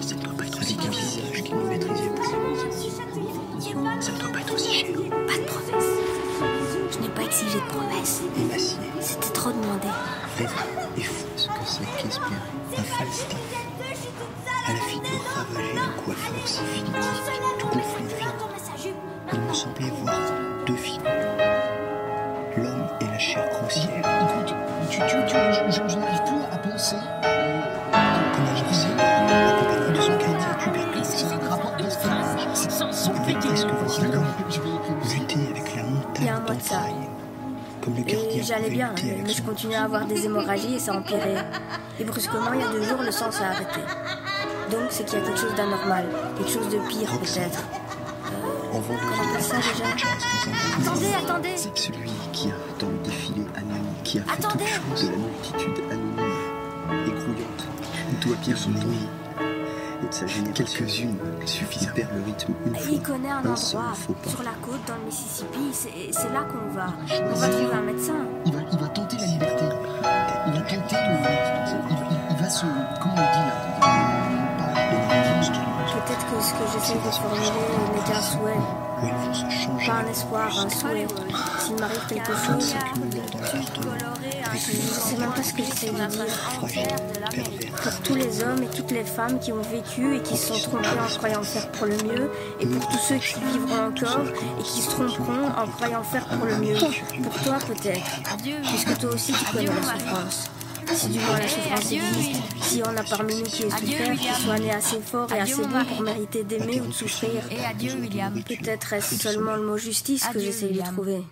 Ça ne doit pas être aussi visage qu'il ne maîtrisait plus. Ça ne doit pas être aussi cher. Pas de promesse. Je n'ai pas exigé de promesse. Émacié, C'était trop demandé. rêveux et fou. Ce que c'est qu'espérer. Un Falstaff. À la figure ravagée, un coiffeur si finitif, tout gonflé de vie. Il me semblait voir deux figures. L'homme et la chair grossière. Écoute, tu, tu, tu, je, je- je n'arrive plus à penser. Avec la Il y a un montagne mois de ça. Comme le Et j'allais bien, mais je continuais à avoir des hémorragies et ça empirait. Et brusquement, il y a deux jours, le sang s'est arrêté. Donc c'est qu'il y a quelque chose d'anormal, quelque chose de pire peut-être. Comment on ça déjà Attendez, attendez C'est celui qui a, dans le défilé anonyme, qui a fait Attendez. tout show de la multitude anonyme et grouillante, où doit bien son ennemi Quelques-unes suffisent perdre le rythme une fois. Il connaît un Un endroit, sur la côte, dans le Mississippi, c'est là qu'on va. On va trouver un médecin. Il va, il va tenter la liberté. Il va tenter de. Il, il- il va se. Comment on dit là? Peut-être que ce que j'essaie de formuler n'est qu'un souhait, Où il faut se changer. pas un espoir, un souhait. S'il m'arrive quelque chose, 25 000 dans l'appartement. je sais même pas ce que j'essaie de dire. Pour tous les hommes et toutes les femmes qui ont vécu et qui se sont trompés en croyant faire pour le mieux, et pour tous ceux qui vivront encore et qui se tromperont en croyant faire pour le mieux. Pour toi peut-être, puisque toi aussi tu connais la souffrance. Si du moins la souffrance existe, si on a parmi nous qui ait souffert, qui soit né assez fort et assez bon pour mériter d'aimer ou de souffrir, Et adieu, William. peut-être est-ce seulement le mot justice que j'essaie de trouver.